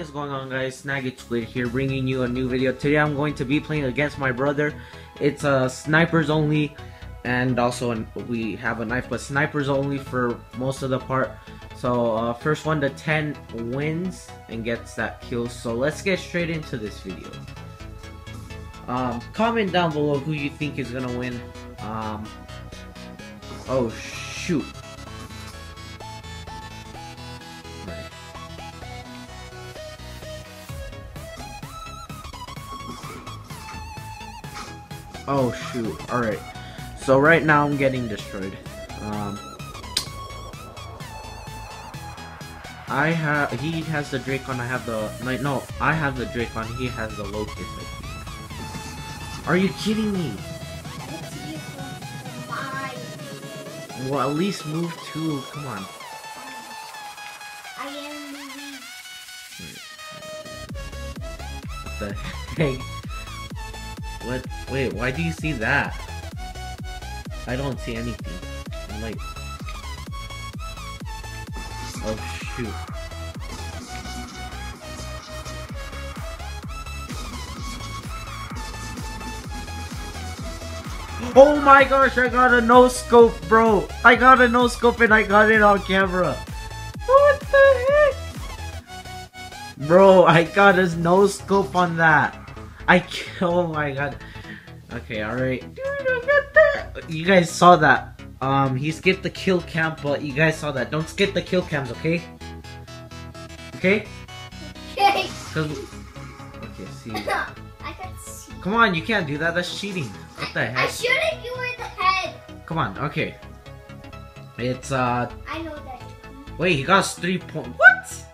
is going on guys? Snagged Squid here bringing you a new video. Today I'm going to be playing against my brother. It's a uh, snipers only and also we have a knife but snipers only for most of the part. So uh, first one to 10 wins and gets that kill. So let's get straight into this video. Um, comment down below who you think is gonna win. Um, oh shoot. Oh shoot, alright. So right now I'm getting destroyed. Um, I have, he has the Drakon, I have the, like, no, I have the Drakon, he has the Locus, Are you kidding me? Well, at least move two, come on. I am moving. What the heck? What? Wait, why do you see that? I don't see anything. I'm like... Oh, shoot. Oh my gosh, I got a no scope, bro. I got a no scope and I got it on camera. What the heck? Bro, I got a no scope on that. I oh my god. Okay, alright. You guys saw that. Um, he skipped the kill cam, but you guys saw that. Don't skip the kill cams, okay? Okay? Okay. Okay, see. I can see. Come on, you can't do that. That's cheating. What the heck? I at you in the head. Come on. Okay. It's uh. I know that. Wait, he got three point. What?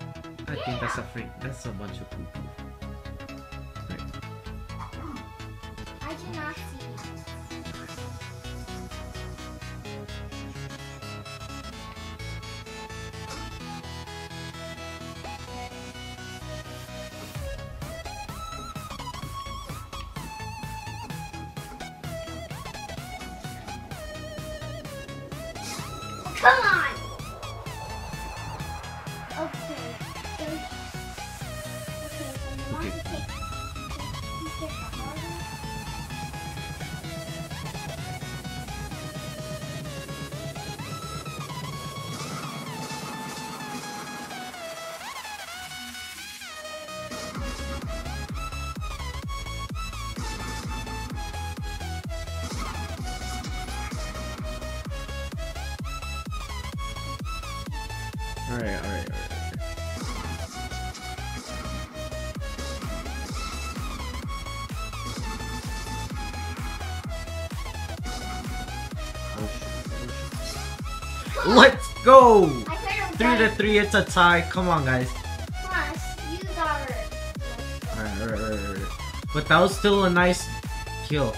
I think that's a freak. That's a bunch of poo poo. Alright, alright, alright. Let's go! Three to three, it's a tie. Come on, guys. Alright, alright, alright, alright. But that was still a nice kill.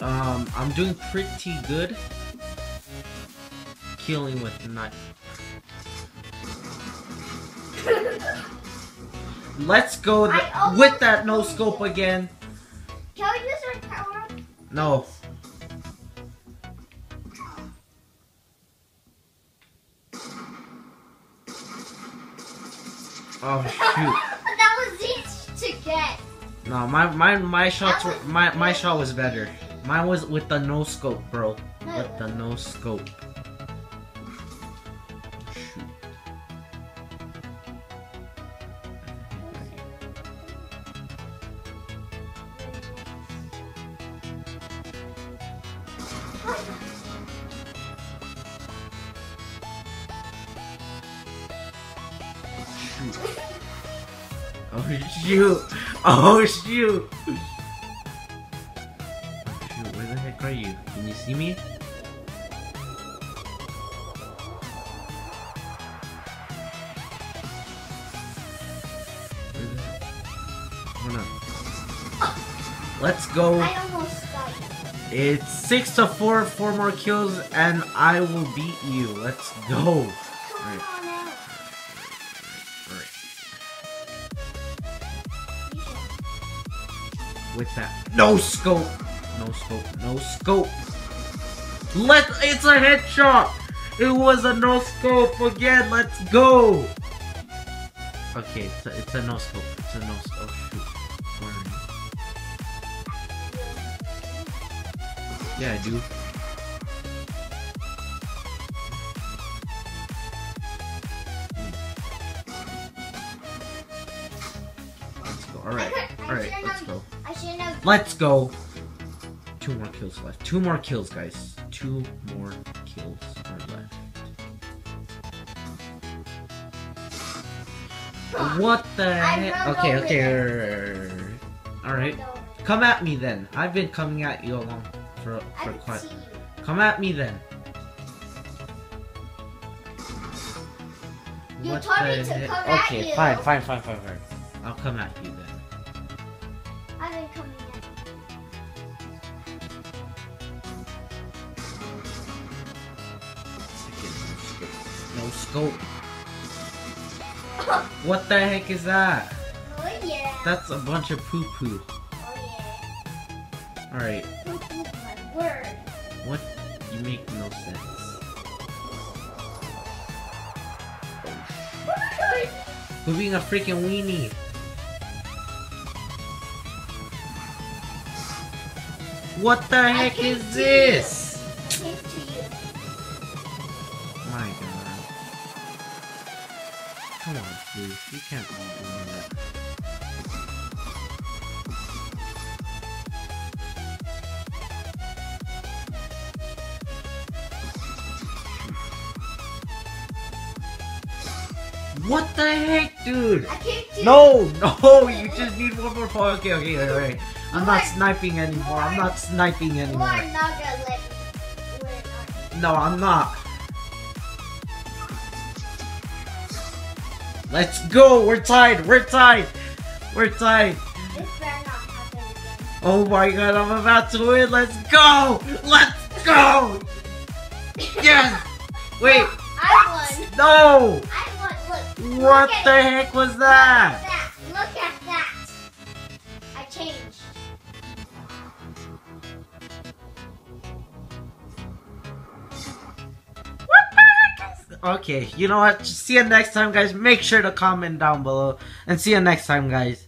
Um, I'm doing pretty good. Killing with knife. Let's go with that no scope again. Can I use our power? No. Oh shoot. that was easy to get. No, my my my shots were my my shot was better. Mine was with the no scope, bro. With the no scope. Oh shoot! Oh shoot! Are you? Can you see me? Let's go. It's six to four, four more kills, and I will beat you. Let's go. Right. With that no scope. No scope. No scope. Let it's a headshot. It was a no scope again. Let's go. Okay, it's a, it's a no scope. It's a no scope. Oh, shoot. Where are you? Yeah, I do. Hmm. Let's go. Alright, alright, Let's go. I shouldn't have. Let's go. Two more kills left. Two more kills, guys. Two more kills are left. What the heck? Okay, okay. Er, er, er, Alright. Come at me then. I've been coming at you along for, for quite. Come at me then. You What told me the to heck? come at Okay, fine, fine, fine, fine, fine. I'll come at you then. Scope. What the heck is that? Oh yeah. That's a bunch of poo poo. Oh yeah. Alright, This is my word. what? You make no sense. Quit being a freaking weenie. What the heck is this? I came to you. My god. Come on, dude. You can't be doing that. What the heck, dude? I came to No, no, you just need one more. Okay, okay, alright. I'm not sniping anymore. I'm not sniping anymore. are not gonna let me win. No, I'm not. Let's go. We're tied. We're tied. We're tied. This not happen again. Oh my god, I'm about to win. Let's go. Let's go. Yes. Wait. I won. No. I won. Look. What the heck was that? Okay, you know what? See you next time, guys. Make sure to comment down below. And see you next time, guys.